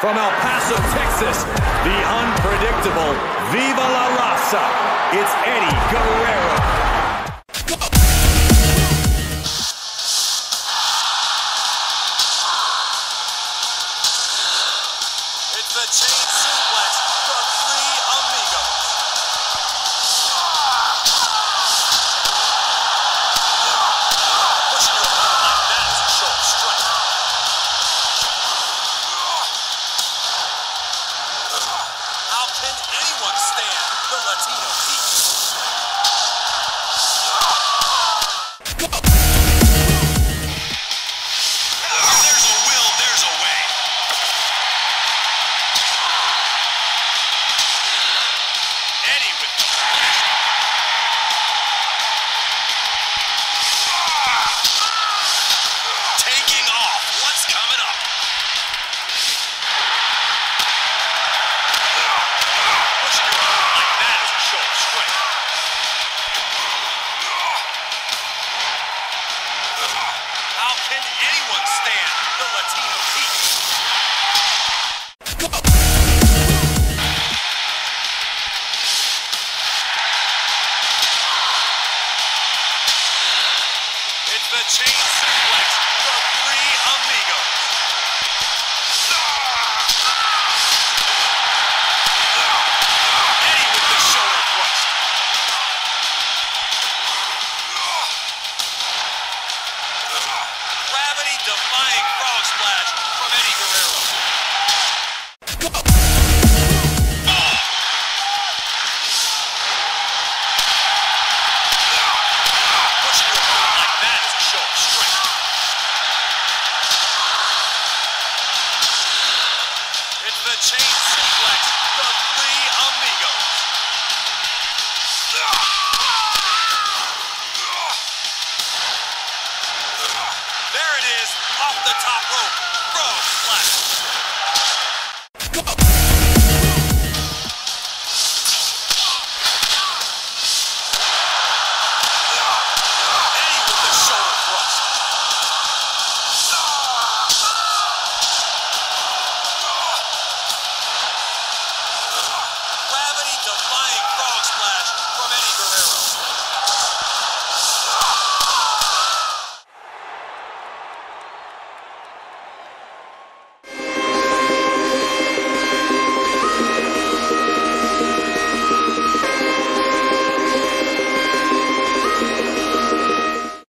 From El Paso, Texas, the unpredictable Viva La Raza. It's Eddie Guerrero. It's the chainsaw. the chainsaw. It's the chainsaw.